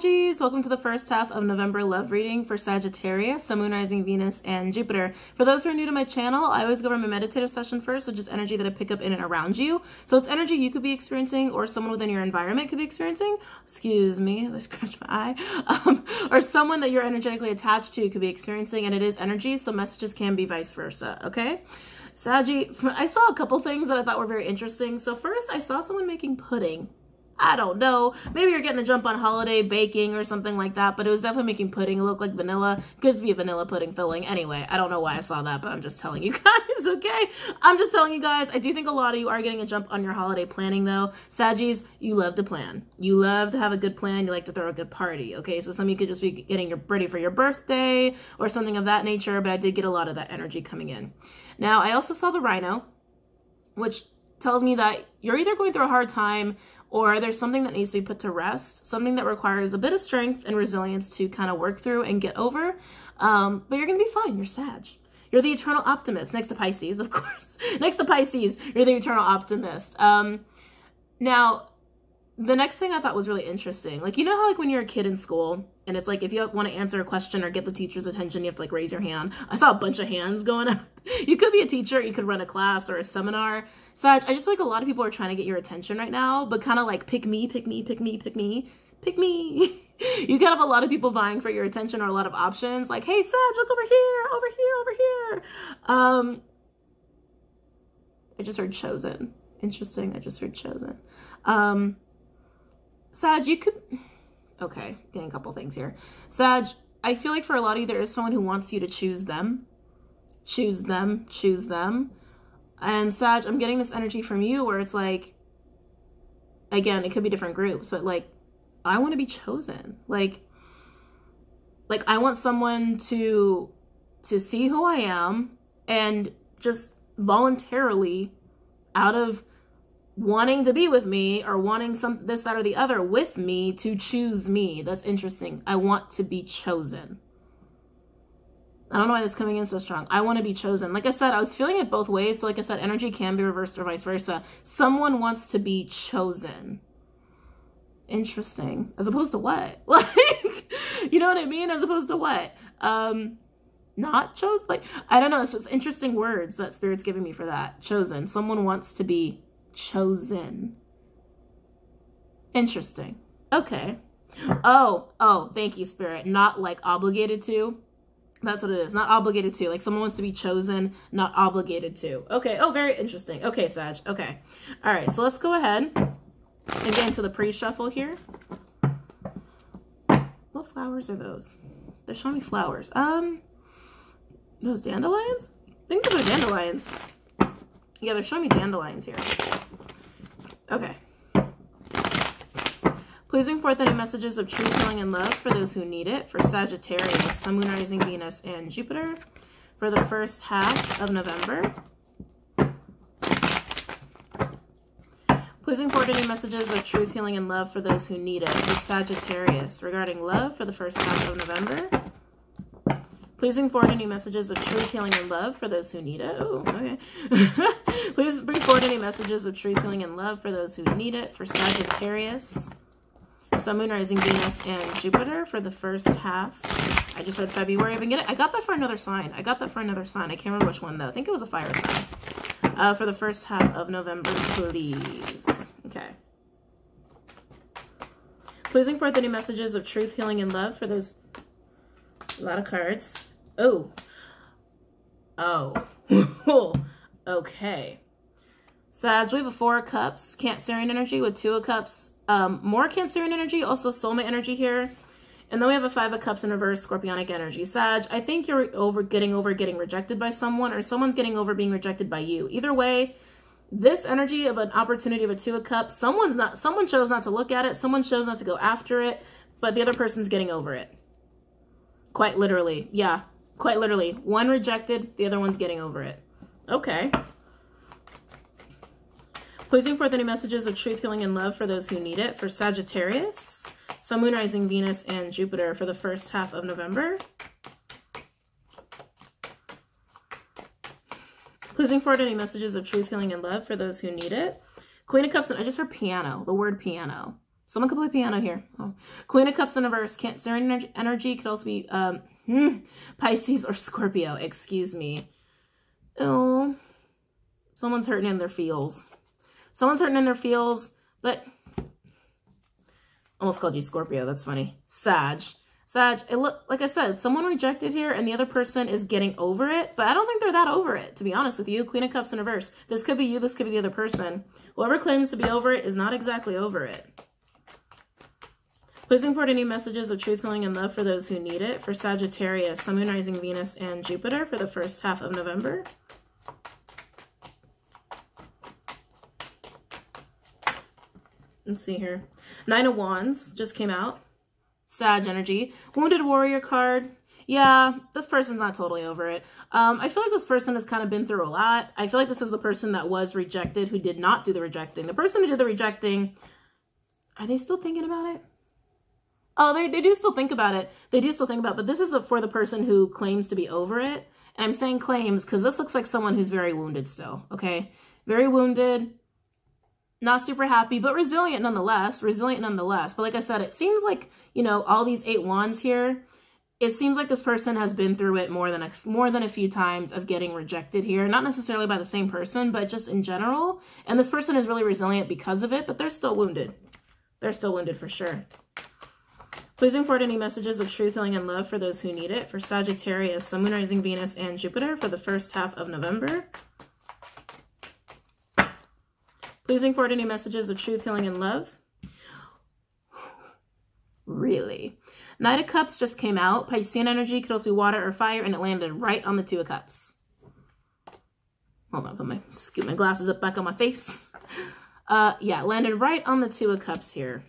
Saggies! Welcome to the first half of November love reading for Sagittarius, Sun, Moon, Rising, Venus, and Jupiter. For those who are new to my channel, I always go over my meditative session first, which is energy that I pick up in and around you. So it's energy you could be experiencing or someone within your environment could be experiencing. Excuse me as I scratch my eye. Um, or someone that you're energetically attached to could be experiencing, and it is energy, so messages can be vice versa, okay? Saggy, I saw a couple things that I thought were very interesting. So first, I saw someone making pudding. I don't know. Maybe you're getting a jump on holiday baking or something like that, but it was definitely making pudding look like vanilla. Could be a vanilla pudding filling. Anyway, I don't know why I saw that, but I'm just telling you guys, okay? I'm just telling you guys. I do think a lot of you are getting a jump on your holiday planning though. Saggies, you love to plan. You love to have a good plan. You like to throw a good party, okay? So some of you could just be getting your ready for your birthday or something of that nature, but I did get a lot of that energy coming in. Now, I also saw the rhino, which tells me that you're either going through a hard time or there's something that needs to be put to rest, something that requires a bit of strength and resilience to kind of work through and get over. Um, but you're going to be fine. You're Sag. You're the eternal optimist next to Pisces, of course. next to Pisces, you're the eternal optimist. Um, now, the next thing I thought was really interesting, like, you know how, like, when you're a kid in school and it's like, if you want to answer a question or get the teacher's attention, you have to, like, raise your hand. I saw a bunch of hands going up. you could be a teacher, you could run a class or a seminar. Sag, I just feel like a lot of people are trying to get your attention right now, but kind of like, pick me, pick me, pick me, pick me, pick me. you could have a lot of people vying for your attention or a lot of options, like, hey, Sag, look over here, over here, over here. Um, I just heard chosen. Interesting. I just heard chosen. Um, Sag, you could... Okay, getting a couple things here. Sag, I feel like for a lot of you, there is someone who wants you to choose them. Choose them, choose them. And Sag, I'm getting this energy from you where it's like, again, it could be different groups, but like, I want to be chosen. Like, like I want someone to to see who I am and just voluntarily out of wanting to be with me or wanting some this that or the other with me to choose me. That's interesting. I want to be chosen i don't know why this coming in so strong i want to be chosen like i said i was feeling it both ways so like i said energy can be reversed or vice versa someone wants to be chosen interesting as opposed to what like you know what i mean as opposed to what um not chosen like i don't know it's just interesting words that spirit's giving me for that chosen someone wants to be chosen. Interesting. Okay. Oh, oh, thank you, Spirit. Not like obligated to. That's what it is. Not obligated to. Like someone wants to be chosen, not obligated to. Okay. Oh, very interesting. Okay, Sag. Okay. All right. So let's go ahead and get into the pre-shuffle here. What flowers are those? They're showing me flowers. Um, those dandelions? I think those are dandelions. Yeah, they're showing me dandelions here. Okay. Please bring forth any messages of truth, healing, and love for those who need it. For Sagittarius, Sun, Moon, Rising, Venus, and Jupiter. For the first half of November. Please bring forth any messages of truth, healing, and love for those who need it. For Sagittarius, regarding love for the first half of November. Please bring forward any messages of truth, healing, and love for those who need it. Oh, okay. Please bring forward any messages of truth, healing, and love for those who need it. For Sagittarius, Sun, Moon, Rising, Venus, and Jupiter for the first half. I just read February. I've been getting, I got that for another sign. I got that for another sign. I can't remember which one, though. I think it was a fire sign. Uh, for the first half of November, please. Okay. Please bring forth any messages of truth, healing, and love for those... A lot of cards. Oh. Oh. okay. Sag, we have a four of cups, Cancerian energy with two of cups. Um, more Cancerian energy, also soulmate energy here. And then we have a five of cups in reverse, scorpionic energy. Sag, I think you're over getting over getting rejected by someone or someone's getting over being rejected by you. Either way, this energy of an opportunity of a two of cups, someone's not, someone chose not to look at it. Someone chose not to go after it, but the other person's getting over it. Quite literally. Yeah, Quite literally. One rejected, the other one's getting over it. Okay. Pleasing forth any messages of truth, healing, and love for those who need it. For Sagittarius, Sun, Moon, Rising, Venus, and Jupiter for the first half of November. Pleasing forward any messages of truth, healing, and love for those who need it. Queen of Cups, and I just heard piano, the word piano. Someone could play piano here. Oh. Queen of Cups in reverse. Cancer energy could also be um, hmm, Pisces or Scorpio. Excuse me. Oh, someone's hurting in their feels. Someone's hurting in their feels, but almost called you Scorpio. That's funny. Sag. Sag, it look like I said, someone rejected here and the other person is getting over it, but I don't think they're that over it, to be honest with you. Queen of Cups in reverse. This could be you, this could be the other person. Whoever claims to be over it is not exactly over it. Pleasing forward any messages of truth, healing, and love for those who need it. For Sagittarius, Sun, Moon, Rising, Venus, and Jupiter for the first half of November. Let's see here. Nine of Wands just came out. Sag energy. Wounded Warrior card. Yeah, this person's not totally over it. Um, I feel like this person has kind of been through a lot. I feel like this is the person that was rejected who did not do the rejecting. The person who did the rejecting, are they still thinking about it? Oh, they, they do still think about it. They do still think about it, but this is the, for the person who claims to be over it. And I'm saying claims because this looks like someone who's very wounded still, okay? Very wounded, not super happy, but resilient nonetheless, resilient nonetheless. But like I said, it seems like, you know, all these eight wands here, it seems like this person has been through it more than a, more than a few times of getting rejected here, not necessarily by the same person, but just in general. And this person is really resilient because of it, but they're still wounded. They're still wounded for sure. Pleasing forward any messages of truth, healing, and love for those who need it. For Sagittarius, Sun, Moon, Rising, Venus, and Jupiter for the first half of November. Pleasing forward any messages of truth, healing, and love. Really? Knight of Cups just came out. Piscean energy could also be water or fire, and it landed right on the Two of Cups. Hold on, put my, scoot my glasses up back on my face. Uh, yeah, landed right on the Two of Cups here.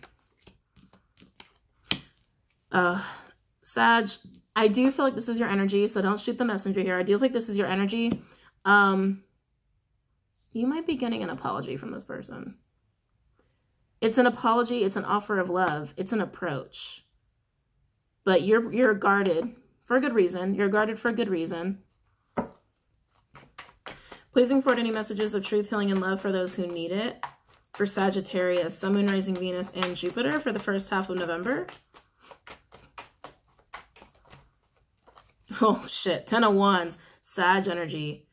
Uh, Sag, I do feel like this is your energy, so don't shoot the messenger here. I do feel like this is your energy. Um, you might be getting an apology from this person. It's an apology, it's an offer of love, it's an approach. But you're you're guarded for a good reason. You're guarded for a good reason. Pleasing forward any messages of truth, healing, and love for those who need it. For Sagittarius, Sun, Moon, Rising, Venus, and Jupiter for the first half of November. Oh, shit. Ten of Wands, Sag energy.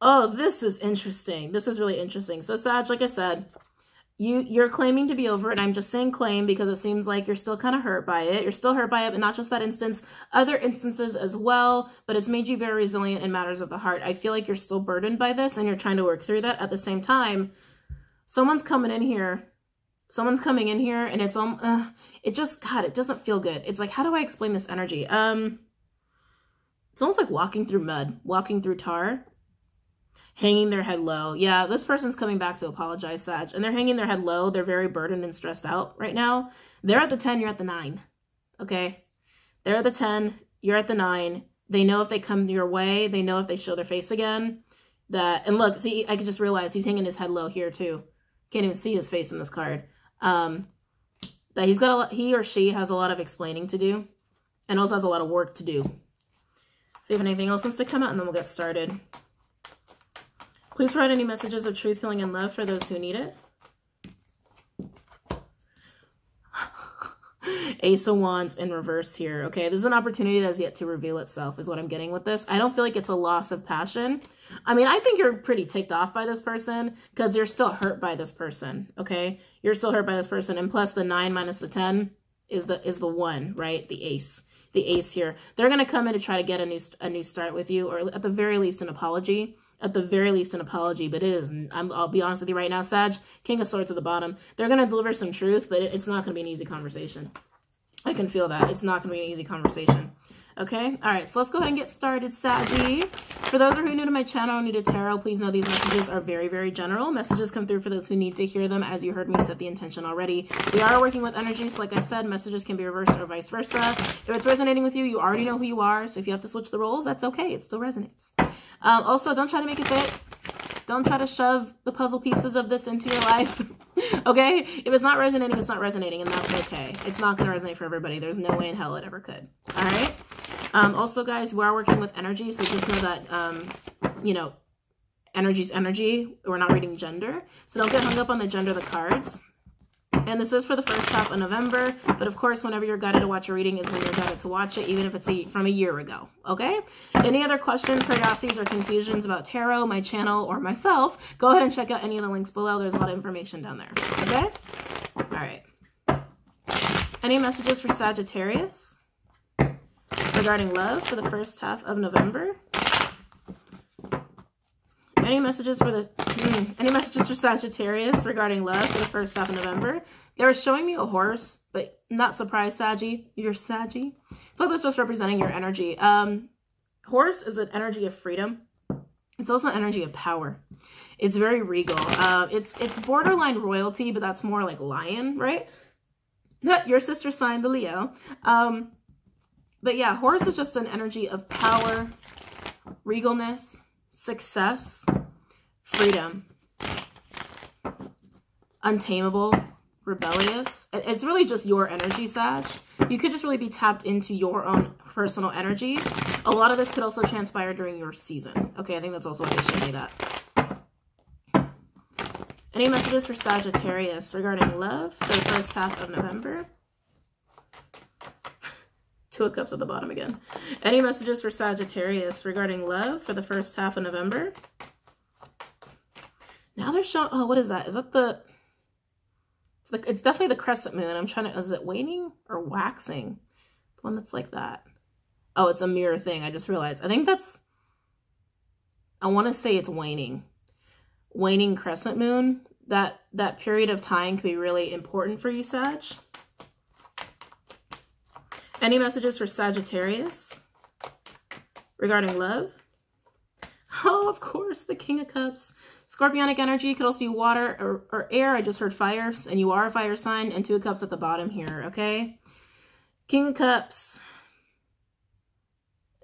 Oh, this is interesting. This is really interesting. So Sag, like I said, you, you're claiming to be over it. I'm just saying claim because it seems like you're still kind of hurt by it. You're still hurt by it, but not just that instance, other instances as well. But it's made you very resilient in matters of the heart. I feel like you're still burdened by this and you're trying to work through that. At the same time, someone's coming in here. Someone's coming in here and it's, um, uh, it just, God, it doesn't feel good. It's like, how do I explain this energy? Um, it's almost like walking through mud, walking through tar hanging their head low. Yeah, this person's coming back to apologize, Sag. And they're hanging their head low. They're very burdened and stressed out right now. They're at the 10, you're at the 9. Okay? They're at the 10, you're at the 9. They know if they come your way, they know if they show their face again. That and look, see, I can just realize he's hanging his head low here too. Can't even see his face in this card. Um, that he's got a lot, he or she has a lot of explaining to do and also has a lot of work to do. See if anything else wants to come out and then we'll get started. Please provide any messages of truth, healing, and love for those who need it. Ace of Wands in reverse here. Okay, this is an opportunity that has yet to reveal itself is what I'm getting with this. I don't feel like it's a loss of passion. I mean, I think you're pretty ticked off by this person because you're still hurt by this person, okay? You're still hurt by this person. And plus the 9 minus the 10 is the is the 1, right? The ace. The ace here. They're going to come in to try to get a new a new start with you or at the very least an apology at the very least an apology, but it is, I'm, I'll be honest with you right now, Sag, King of Swords at the bottom. They're going to deliver some truth, but it, it's not going to be an easy conversation. I can feel that. It's not going to be an easy conversation. Okay? All right, so let's go ahead and get started, Saggy. For those who are new to my channel, new to tarot, please know these messages are very, very general. Messages come through for those who need to hear them, as you heard me set the intention already. We are working with energies. Like I said, messages can be reversed or vice versa. If it's resonating with you, you already know who you are. So if you have to switch the roles, that's okay. It still resonates. Um, also, don't try to make it fit. Don't try to shove the puzzle pieces of this into your life. okay? If it's not resonating, it's not resonating, and that's okay. It's not going to resonate for everybody. There's no way in hell it ever could. All right? Um, also, guys, we are working with energy, so just know that, um, you know, energy's energy. We're not reading gender. So don't get hung up on the gender of the cards. And this is for the first half of November. But of course, whenever you're guided to watch a reading is when you're guided to watch it, even if it's a, from a year ago. Okay? Any other questions, curiosities, or confusions about tarot, my channel, or myself, go ahead and check out any of the links below. There's a lot of information down there. Okay? All right. Any messages for Sagittarius regarding love for the first half of November? Any messages for the hmm, any messages for Sagittarius regarding love for the first half of November? They were showing me a horse, but not surprised, Saggy. You're Saggy. I like that's representing your energy. Um, horse is an energy of freedom. It's also an energy of power. It's very regal. Uh, it's it's borderline royalty, but that's more like lion, right? Your sister signed the Leo. Um, but yeah, horse is just an energy of power, regalness, success, freedom, untamable, rebellious. It's really just your energy, Sag. You could just really be tapped into your own personal energy. A lot of this could also transpire during your season. Okay, I think that's also why they showed me that. Any messages for Sagittarius regarding love for the first half of November? Two of Cups at the bottom again. Any messages for Sagittarius regarding love for the first half of November? Now they're showing, oh, what is that? Is that the, it's, the, it's definitely the crescent moon. I'm trying to, is it waning or waxing? The one that's like that. Oh, it's a mirror thing. I just realized. I think that's, I want to say it's waning. Waning crescent moon. That, that period of time can be really important for you, Sag. Any messages for Sagittarius regarding love? Oh, of course, the King of Cups. Scorpionic energy could also be water or, or air. I just heard fires, and you are a fire sign, and Two of Cups at the bottom here, okay? King of Cups.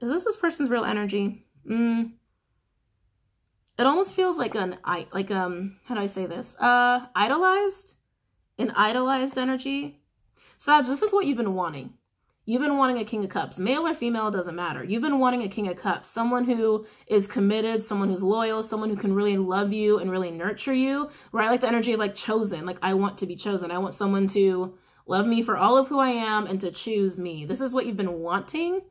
Is this this person's real energy? Mm. It almost feels like an, I like, um, how do I say this? Uh, idolized? An idolized energy? Sag, this is what you've been wanting. You've been wanting a king of cups, male or female, doesn't matter. You've been wanting a king of cups, someone who is committed, someone who's loyal, someone who can really love you and really nurture you, right? Like the energy of like chosen, like I want to be chosen. I want someone to love me for all of who I am and to choose me. This is what you've been wanting.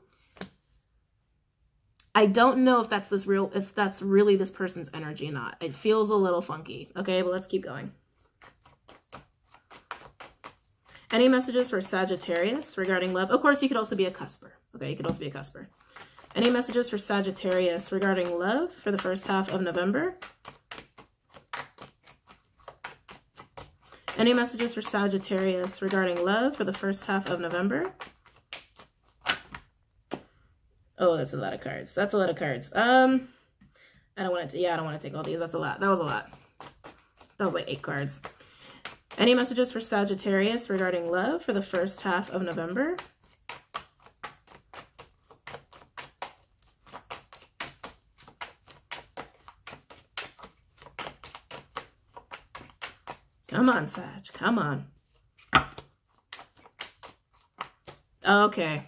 I don't know if that's this real, if that's really this person's energy or not. It feels a little funky. Okay, but let's keep going. Any messages for Sagittarius regarding love? Of course, you could also be a cusper. Okay, you could also be a cusper. Any messages for Sagittarius regarding love for the first half of November? Any messages for Sagittarius regarding love for the first half of November? Oh, that's a lot of cards. That's a lot of cards. Um, I don't want to, yeah, I don't want to take all these. That's a lot. That was a lot. That was like eight cards. Any messages for Sagittarius regarding love for the first half of November? Come on, Sag. Come on. Okay.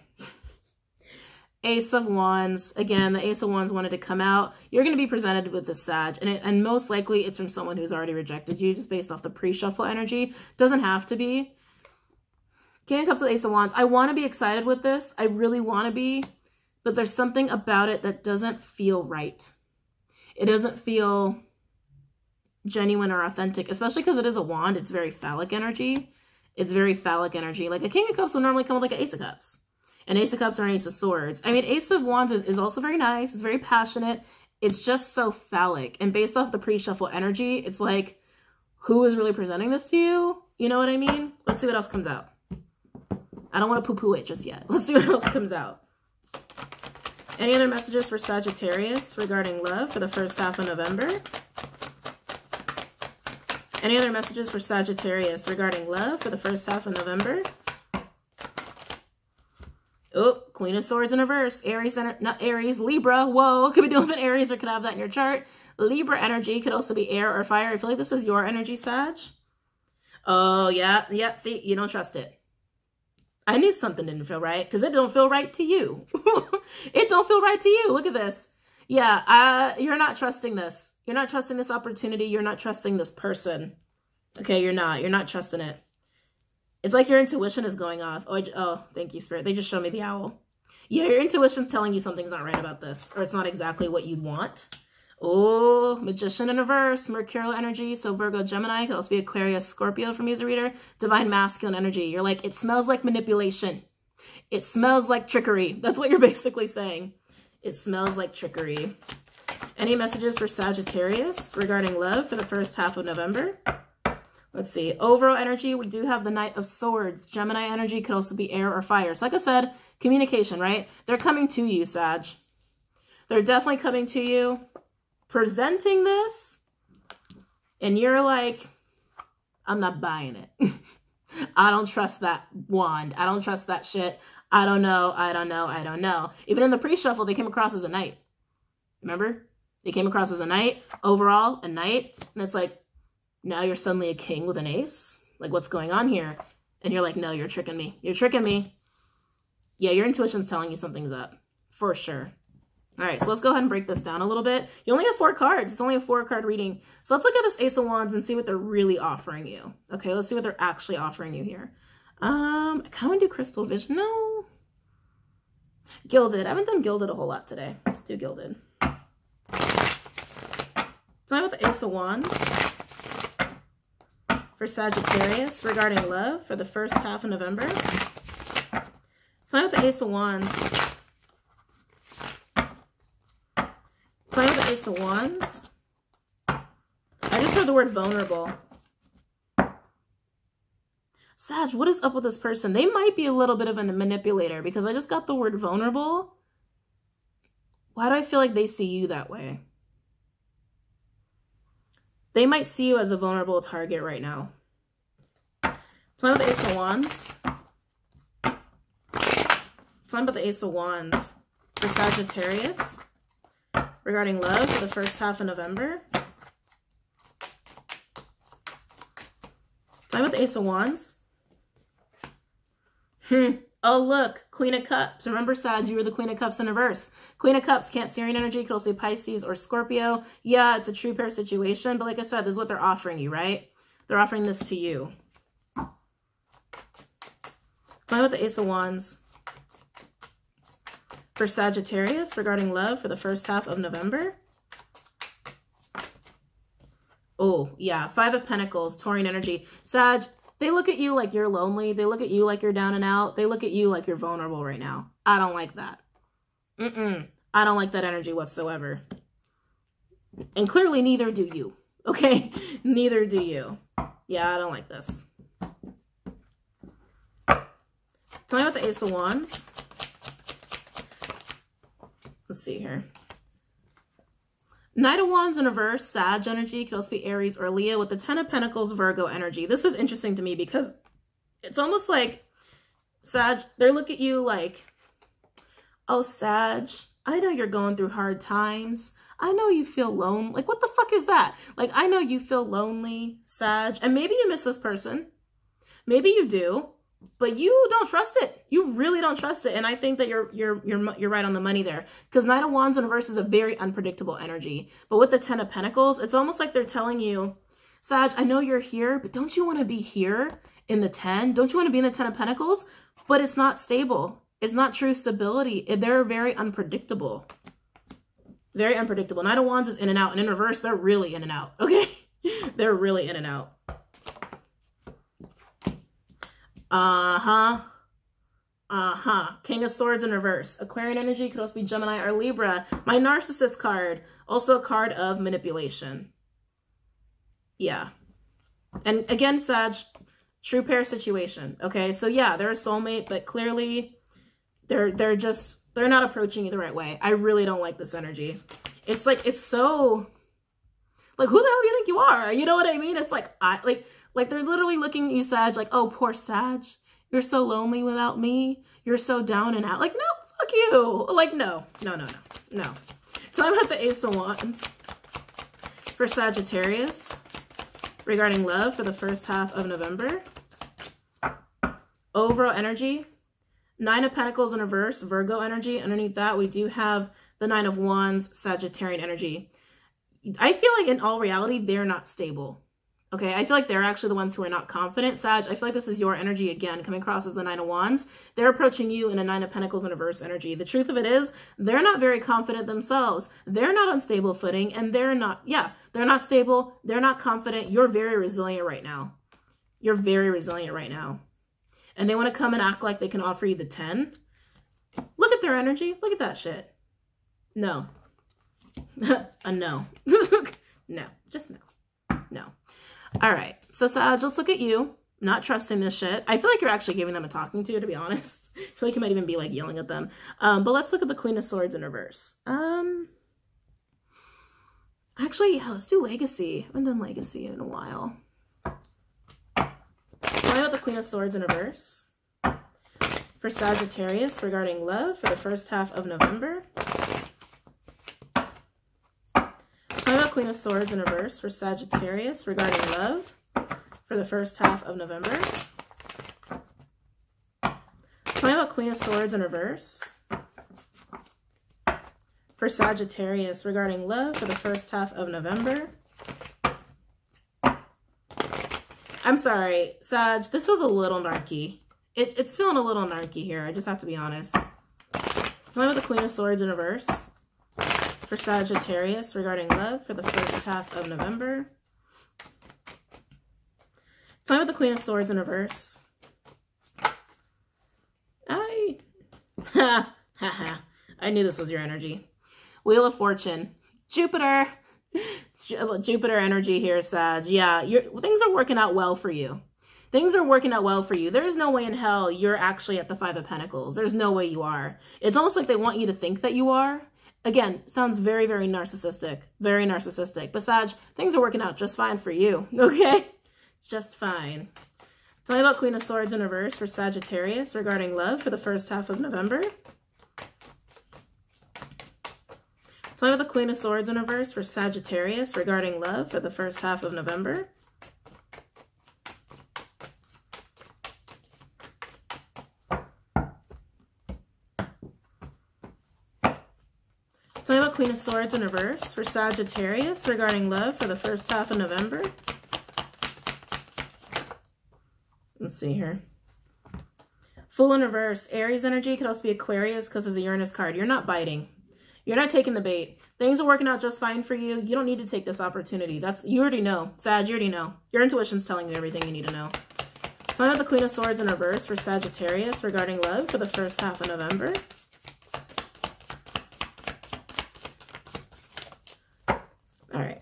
Ace of Wands. Again, the Ace of Wands wanted to come out. You're going to be presented with the Sag, and, it, and most likely it's from someone who's already rejected you just based off the pre-shuffle energy. Doesn't have to be. King of Cups with Ace of Wands. I want to be excited with this. I really want to be, but there's something about it that doesn't feel right. It doesn't feel genuine or authentic, especially because it is a wand. It's very phallic energy. It's very phallic energy. Like a King of Cups will normally come with like an Ace of Cups an Ace of Cups or an Ace of Swords. I mean, Ace of Wands is, is also very nice. It's very passionate. It's just so phallic. And based off the pre-shuffle energy, it's like, who is really presenting this to you? You know what I mean? Let's see what else comes out. I don't want to poo-poo it just yet. Let's see what else comes out. Any other messages for Sagittarius regarding love for the first half of November? Any other messages for Sagittarius regarding love for the first half of November? Oh, Queen of Swords in reverse. Aries, not Aries, Libra. Whoa, could be doing with an Aries or could have that in your chart. Libra energy could also be air or fire. I feel like this is your energy, Sag. Oh, yeah. Yeah, see, you don't trust it. I knew something didn't feel right because it don't feel right to you. it don't feel right to you. Look at this. Yeah, uh, you're not trusting this. You're not trusting this opportunity. You're not trusting this person. Okay, you're not. You're not trusting it. It's like your intuition is going off. Oh, I, oh, thank you, Spirit. They just showed me the owl. Yeah, your intuition's telling you something's not right about this, or it's not exactly what you'd want. Oh, Magician in reverse, Mercurial energy. So Virgo, Gemini could also be Aquarius, Scorpio from user reader. Divine Masculine energy. You're like, it smells like manipulation. It smells like trickery. That's what you're basically saying. It smells like trickery. Any messages for Sagittarius regarding love for the first half of November? Let's see. Overall energy, we do have the Knight of Swords. Gemini energy could also be air or fire. So like I said, communication, right? They're coming to you, Sag. They're definitely coming to you, presenting this, and you're like, I'm not buying it. I don't trust that wand. I don't trust that shit. I don't know. I don't know. I don't know. Even in the pre-shuffle, they came across as a knight. Remember? They came across as a knight, overall, a knight. And it's like, now you're suddenly a king with an ace? Like, what's going on here? And you're like, no, you're tricking me. You're tricking me. Yeah, your intuition's telling you something's up. For sure. All right, so let's go ahead and break this down a little bit. You only have four cards. It's only a four card reading. So let's look at this Ace of Wands and see what they're really offering you. Okay, let's see what they're actually offering you here. Um, I kind of do Crystal Vision. No. Gilded. I haven't done Gilded a whole lot today. Let's do Gilded. So I have the Ace of Wands for Sagittarius regarding love for the first half of November. So I have the Ace of Wands. So I have the Ace of Wands. I just heard the word vulnerable. Sag, what is up with this person? They might be a little bit of a manipulator because I just got the word vulnerable. Why do I feel like they see you that way? They might see you as a vulnerable target right now. Tell me about the Ace of Wands. Tell me about the Ace of Wands for Sagittarius regarding love for the first half of November. Tell me about the Ace of Wands. Hmm. Oh, look, Queen of Cups. Remember, Sag, you were the Queen of Cups in reverse. Queen of Cups, Cancerian energy, could also be Pisces or Scorpio. Yeah, it's a true pair situation, but like I said, this is what they're offering you, right? They're offering this to you. Tell about the Ace of Wands for Sagittarius regarding love for the first half of November. Oh, yeah. Five of Pentacles, Taurian energy. Sag, they look at you like you're lonely. They look at you like you're down and out. They look at you like you're vulnerable right now. I don't like that. Mm-mm. I don't like that energy whatsoever. And clearly neither do you. Okay? neither do you. Yeah, I don't like this. Tell me about the Ace of Wands. Let's see here. Knight of Wands in reverse, Sag energy, could also be Aries or Leo with the Ten of Pentacles, Virgo energy. This is interesting to me because it's almost like Sag, they look at you like, oh, Sag, I know you're going through hard times. I know you feel lonely. Like, what the fuck is that? Like, I know you feel lonely, Sag, and maybe you miss this person. Maybe you do but you don't trust it. You really don't trust it. And I think that you're you're you're you're right on the money there. Because Knight of Wands in reverse is a very unpredictable energy. But with the Ten of Pentacles, it's almost like they're telling you, Sag, I know you're here, but don't you want to be here in the Ten? Don't you want to be in the Ten of Pentacles? But it's not stable. It's not true stability. They're very unpredictable. Very unpredictable. Knight of Wands is in and out. And in reverse, they're really in and out. Okay? they're really in and out. Uh-huh. Uh-huh. King of Swords in reverse. Aquarian energy could also be Gemini or Libra. My Narcissist card. Also a card of manipulation. Yeah. And again, Sag, true pair situation. Okay, so yeah, they're a soulmate, but clearly they're they're just they're not approaching you the right way. I really don't like this energy. It's like it's so like who the hell do you think you are? You know what I mean? It's like I like like they're literally looking at you, Sag, like, oh, poor Sag. You're so lonely without me. You're so down and out. Like, no, fuck you. Like, no, no, no, no, no. Tell me about the Ace of Wands for Sagittarius regarding love for the first half of November. Overall energy, Nine of Pentacles in reverse, Virgo energy. Underneath that, we do have the Nine of Wands, Sagittarian energy. I feel like in all reality, they're not stable Okay, I feel like they're actually the ones who are not confident. Sag, I feel like this is your energy again, coming across as the Nine of Wands. They're approaching you in a Nine of Pentacles in reverse energy. The truth of it is, they're not very confident themselves. They're not on stable footing, and they're not, yeah, they're not stable. They're not confident. You're very resilient right now. You're very resilient right now. And they want to come and act like they can offer you the 10. Look at their energy. Look at that shit. No. a no. no. Just no. No. All right. So Sag, let's look at you. Not trusting this shit. I feel like you're actually giving them a talking to, to be honest. I feel like you might even be like yelling at them. Um, but let's look at the Queen of Swords in reverse. Um, actually, yeah, let's do Legacy. I haven't done Legacy in a while. Why about the Queen of Swords in reverse? For Sagittarius regarding love for the first half of November. Queen of Swords in reverse for Sagittarius regarding love for the first half of November. Tell me about Queen of Swords in reverse for Sagittarius regarding love for the first half of November. I'm sorry, Sag, this was a little narky. It, it's feeling a little narky here. I just have to be honest. Tell me about the Queen of Swords in reverse for Sagittarius regarding love for the first half of November. Tell me about the Queen of Swords in reverse. I, ha, ha, ha. I knew this was your energy. Wheel of Fortune. Jupiter. Jupiter energy here, Sag. Yeah, things are working out well for you. Things are working out well for you. There is no way in hell you're actually at the Five of Pentacles. There's no way you are. It's almost like they want you to think that you are, Again, sounds very, very narcissistic. Very narcissistic. But things are working out just fine for you, okay? Just fine. Tell me about Queen of Swords in reverse for Sagittarius regarding love for the first half of November. Tell me about the Queen of Swords in reverse for Sagittarius regarding love for the first half of November. Queen of Swords in reverse for Sagittarius regarding love for the first half of November. Let's see here. Fool in reverse. Aries energy could also be Aquarius because it's a Uranus card. You're not biting. You're not taking the bait. Things are working out just fine for you. You don't need to take this opportunity. That's You already know. Sag, you already know. Your intuition's telling you everything you need to know. Me about the Queen of Swords in reverse for Sagittarius regarding love for the first half of November.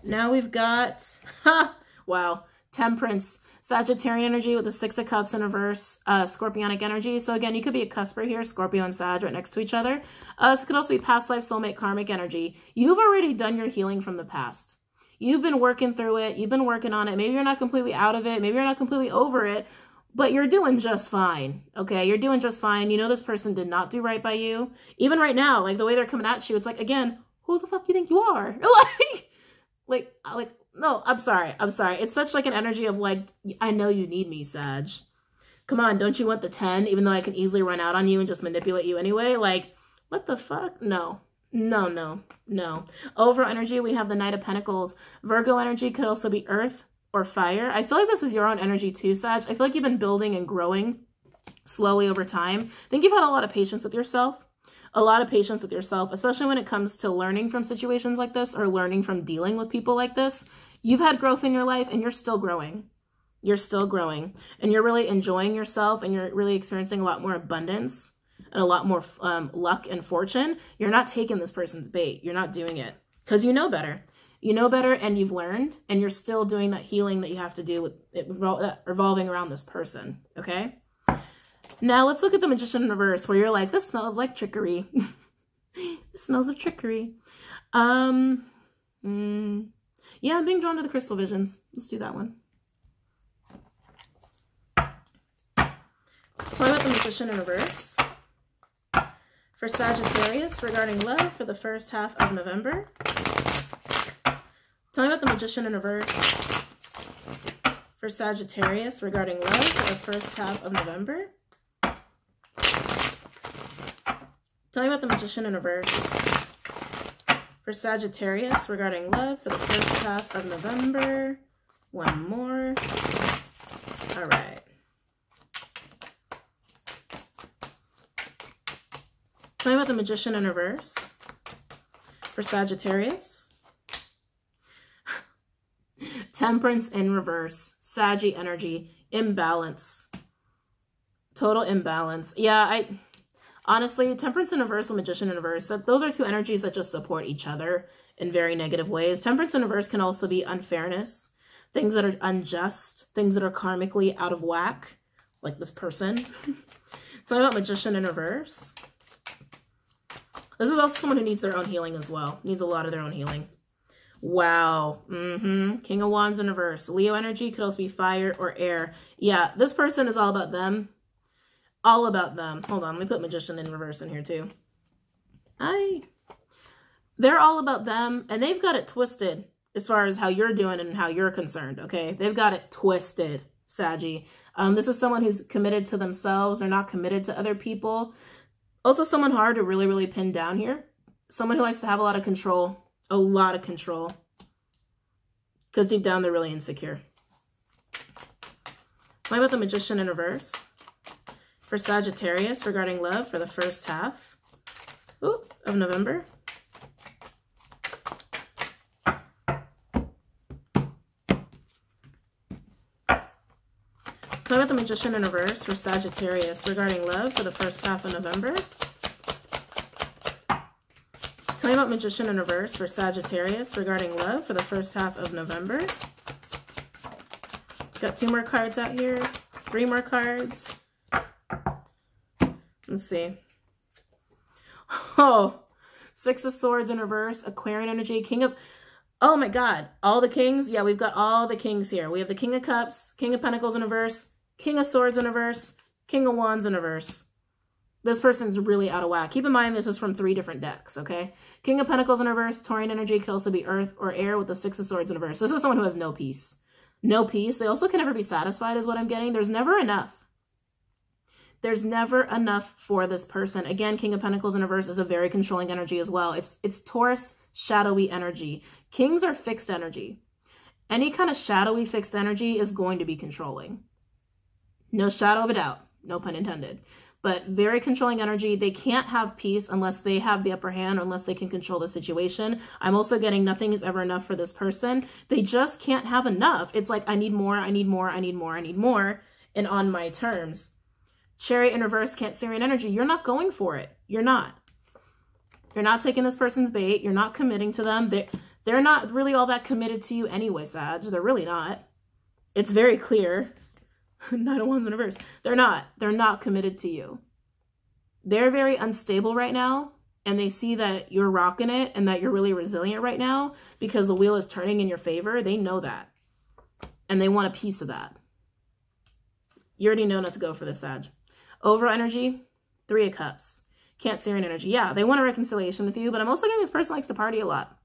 Now we've got, ha, wow, Temperance, Sagittarian energy with the Six of Cups in reverse, uh, Scorpionic energy. So again, you could be a cusper here, Scorpio and Sag right next to each other. Uh, it could also be past life, soulmate, karmic energy. You've already done your healing from the past. You've been working through it. You've been working on it. Maybe you're not completely out of it. Maybe you're not completely over it, but you're doing just fine. Okay. You're doing just fine. You know, this person did not do right by you. Even right now, like the way they're coming at you, it's like, again, who the fuck you think you are? like, like like no i'm sorry i'm sorry. It's such like an energy of like i know you need me sag. Come on don't you want the 10 even though i can easily run out on you and just manipulate you anyway? Like what the fuck? No. No no no. Over energy we have the knight of pentacles. Virgo energy could also be earth or fire. I feel like this is your own energy too sag. I feel like you've been building and growing slowly over time. I think you've had a lot of patience with yourself a lot of patience with yourself, especially when it comes to learning from situations like this or learning from dealing with people like this. You've had growth in your life and you're still growing. You're still growing and you're really enjoying yourself and you're really experiencing a lot more abundance and a lot more um, luck and fortune. You're not taking this person's bait. You're not doing it because you know better. You know better and you've learned and you're still doing that healing that you have to do with it revolving around this person. Okay. Now let's look at the Magician in reverse where you're like, this smells like trickery. this smells of trickery. Um, mm, yeah, I'm being drawn to the crystal visions. Let's do that one. Talk about the Magician in reverse. For Sagittarius regarding love for the first half of November. Tell me about the Magician in reverse for Sagittarius regarding love for the first half of November. Tell me about the Magician in reverse. For Sagittarius regarding love for the first half of November. One more. All right. Tell me about the Magician in reverse for Sagittarius. Temperance in reverse. Saggy energy. Imbalance. Total imbalance. Yeah, I honestly, temperance and reverse and magician and reverse, that those are two energies that just support each other in very negative ways. Temperance and reverse can also be unfairness, things that are unjust, things that are karmically out of whack, like this person. Talking about magician in reverse. This is also someone who needs their own healing as well. Needs a lot of their own healing. Wow. Mm-hmm. King of Wands in reverse. Leo energy could also be fire or air. Yeah, this person is all about them all about them. Hold on, let me put Magician in reverse in here too. Hi. They're all about them, and they've got it twisted as far as how you're doing and how you're concerned, okay? They've got it twisted, Saggy. Um, this is someone who's committed to themselves. They're not committed to other people. Also someone hard to really, really pin down here. Someone who likes to have a lot of control. A lot of control. Because deep down, they're really insecure. What about the Magician in reverse? For Sagittarius regarding love for the first half ooh, of November. Talk about the Magician in reverse for Sagittarius regarding love for the first half of November. Tell me about Magician in reverse for Sagittarius regarding love for the first half of November. Got two more cards out here, three more cards. Let's see. Oh, Six of Swords in reverse, Aquarian energy, King of... Oh my God, all the kings? Yeah, we've got all the kings here. We have the King of Cups, King of Pentacles in reverse, King of Swords in reverse, King of Wands in reverse. This person's really out of whack. Keep in mind this is from three different decks, okay? King of Pentacles in reverse, Taurian energy could also be Earth or Air with the Six of Swords in reverse. This is someone who has no peace. No peace. They also can never be satisfied is what I'm getting. There's never enough. There's never enough for this person. Again, King of Pentacles in reverse is a very controlling energy as well. It's it's Taurus shadowy energy. Kings are fixed energy. Any kind of shadowy fixed energy is going to be controlling. No shadow of a doubt. No pun intended. But very controlling energy. They can't have peace unless they have the upper hand unless they can control the situation. I'm also getting nothing is ever enough for this person. They just can't have enough. It's like, I need more, I need more, I need more, I need more, and on my terms. Chariot in reverse, Cancerian energy. You're not going for it. You're not. You're not taking this person's bait. You're not committing to them. They're, they're not really all that committed to you anyway, Sag. They're really not. It's very clear. Nine of Wands in reverse. They're not. They're not committed to you. They're very unstable right now, and they see that you're rocking it and that you're really resilient right now because the wheel is turning in your favor. They know that. And they want a piece of that. You already know not to go for this, Sag. Overall energy, three of cups. Cancerian energy. Yeah, they want a reconciliation with you, but I'm also getting this person likes to party a lot.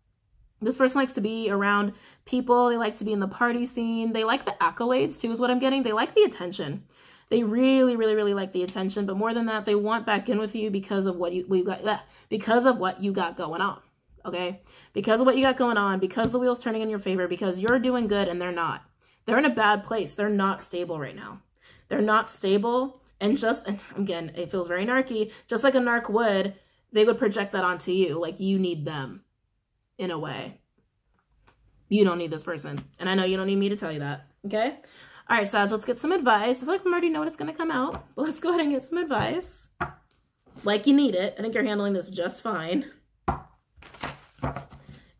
This person likes to be around people. They like to be in the party scene. They like the accolades too is what I'm getting. They like the attention. They really, really, really like the attention. But more than that, they want back in with you because of what you got yeah, because of what you got going on. Okay? Because of what you got going on, because the wheel's turning in your favor, because you're doing good and they're not. They're in a bad place. They're not stable right now. They're not stable. And just, and again, it feels very narky, just like a narc would, they would project that onto you. Like you need them in a way. You don't need this person. And I know you don't need me to tell you that. Okay? All right, Sag, let's get some advice. I feel like I already know what it's going to come out, but let's go ahead and get some advice. Like you need it. I think you're handling this just fine.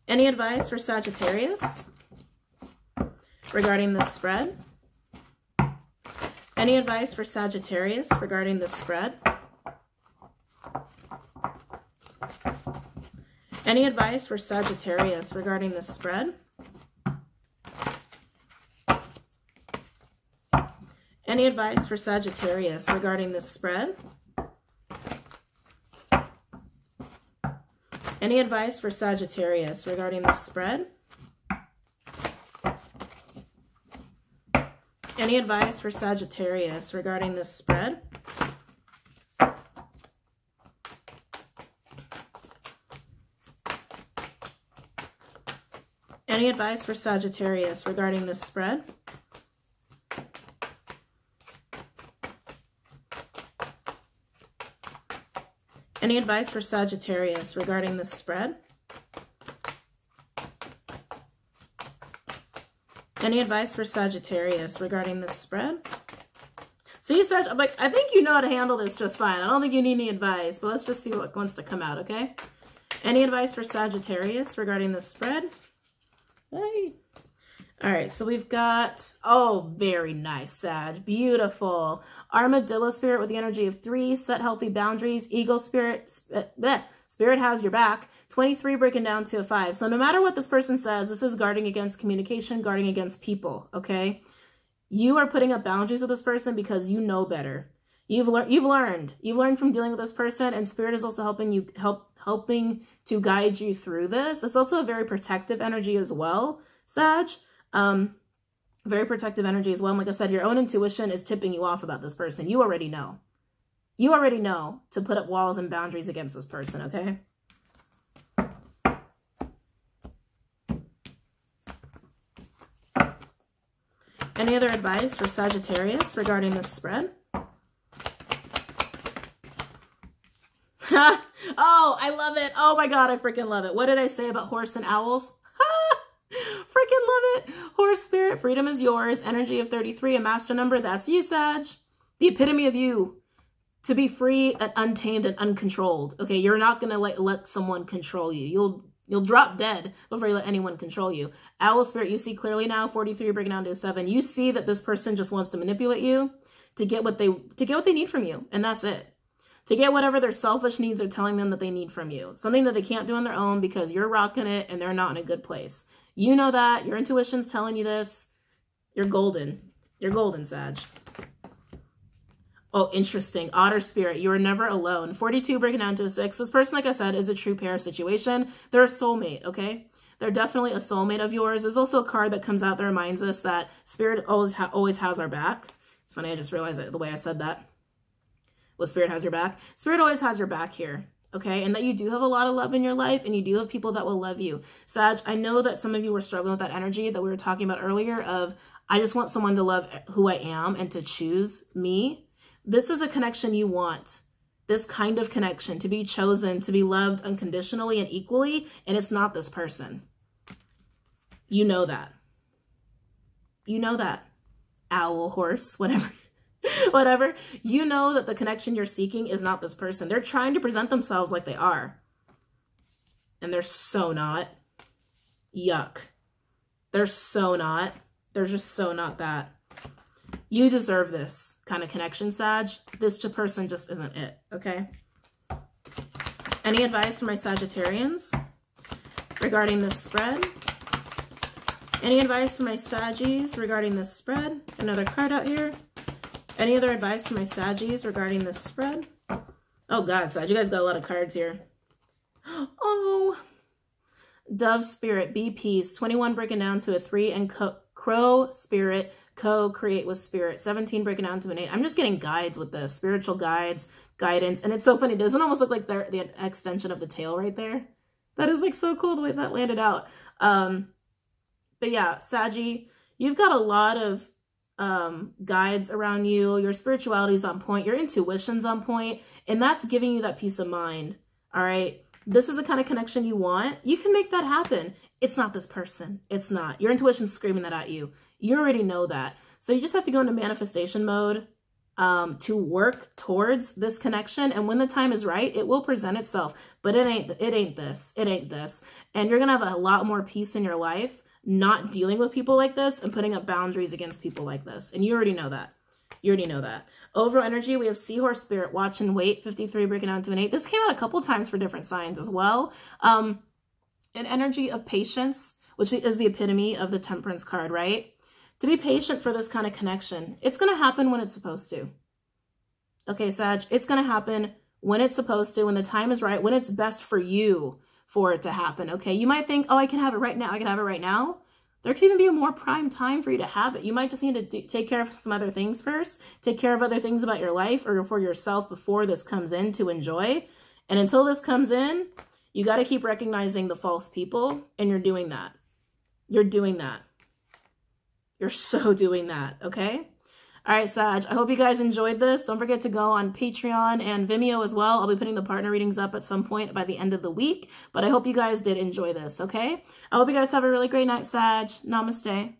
Any advice for Sagittarius regarding this spread? Any advice for Sagittarius regarding the spread? Any advice for Sagittarius regarding the spread? Any advice for Sagittarius regarding this spread? Any advice for Sagittarius regarding this spread? Any advice for Sagittarius regarding this spread? Any advice for Sagittarius regarding this spread? Any advice for Sagittarius regarding this spread? Any advice for Sagittarius regarding this spread? See, Sag, I'm like, I think you know how to handle this just fine. I don't think you need any advice, but let's just see what wants to come out, okay? Any advice for Sagittarius regarding this spread? Hey. All right, so we've got, oh, very nice, Sag. Beautiful. Armadillo spirit with the energy of three, set healthy boundaries, eagle spirit, sp eh, bleh, spirit has your back, 23 breaking down to a five. So no matter what this person says, this is guarding against communication, guarding against people, okay? You are putting up boundaries with this person because you know better. You've learned, you've learned, you've learned from dealing with this person and spirit is also helping you, help, helping to guide you through this. It's also a very protective energy as well, Sag. Um, very protective energy as well. And like I said, your own intuition is tipping you off about this person. You already know. You already know to put up walls and boundaries against this person, okay? Any other advice for Sagittarius regarding this spread? oh, I love it. Oh my God, I freaking love it. What did I say about horse and owls? Freaking love it. Horse spirit, freedom is yours. Energy of 33, a master number. That's you, Sag. The epitome of you. To be free and untamed and uncontrolled. Okay, you're not going to like let someone control you. You'll You'll drop dead before you let anyone control you. Owl spirit, you see clearly now, 43 breaking down to a 7. You see that this person just wants to manipulate you to get what they to get what they need from you, and that's it. To get whatever their selfish needs are telling them that they need from you. Something that they can't do on their own because you're rocking it and they're not in a good place. You know that. Your intuition's telling you this. You're golden. You're golden, Sag. Oh, interesting. Otter spirit, you are never alone. 42 breaking down to a 6. This person, like I said, is a true pair situation. They're a soulmate, okay? They're definitely a soulmate of yours. There's also a card that comes out that reminds us that spirit always, ha always has our back. It's funny, I just realized it, the way I said that. Well, spirit has your back. Spirit always has your back here okay? And that you do have a lot of love in your life and you do have people that will love you. Sag, I know that some of you were struggling with that energy that we were talking about earlier of, I just want someone to love who I am and to choose me. This is a connection you want. This kind of connection, to be chosen, to be loved unconditionally and equally, and it's not this person. You know that. You know that. Owl, horse, whatever. whatever, you know that the connection you're seeking is not this person. They're trying to present themselves like they are. And they're so not. Yuck. They're so not. They're just so not that. You deserve this kind of connection, Sag. This person just isn't it, okay? Any advice for my Sagittarians regarding this spread? Any advice for my Saggies regarding this spread? Another card out here. Any other advice for my Saggies regarding this spread? Oh God, Sag, you guys got a lot of cards here. Oh, Dove Spirit, be peace. 21 breaking down to a 3, and Crow Spirit, co-create with Spirit. 17 breaking down to an 8. I'm just getting guides with the spiritual guides, guidance. And it's so funny. it Doesn't almost look like they're the, extension of the tail right there? That is like so cool the way that landed out. Um, but yeah, Saggy, you've got a lot of um, guides around you, your spirituality is on point, your intuition's on point, and that's giving you that peace of mind. All right. This is the kind of connection you want. You can make that happen. It's not this person. It's not. Your intuition's screaming that at you. You already know that. So you just have to go into manifestation mode um, to work towards this connection. And when the time is right, it will present itself. But it ain't, it ain't this. It ain't this. And you're going to have a lot more peace in your life not dealing with people like this and putting up boundaries against people like this. And you already know that. You already know that. Overall energy, we have Seahorse Spirit, Watch and Wait, 53 breaking down to an 8. This came out a couple times for different signs as well. Um, an energy of patience, which is the epitome of the Temperance card, right? To be patient for this kind of connection. It's going to happen when it's supposed to. Okay, Sag, it's going to happen when it's supposed to, when the time is right, when it's best for you for it to happen, okay? You might think, oh, I can have it right now. I can have it right now. There could even be a more prime time for you to have it. You might just need to do, take care of some other things first, take care of other things about your life or for yourself before this comes in to enjoy. And until this comes in, you got to keep recognizing the false people, and you're doing that. You're doing that. You're so doing that, okay? All right, Sag, I hope you guys enjoyed this. Don't forget to go on Patreon and Vimeo as well. I'll be putting the partner readings up at some point by the end of the week, but I hope you guys did enjoy this, okay? I hope you guys have a really great night, Sag. Namaste.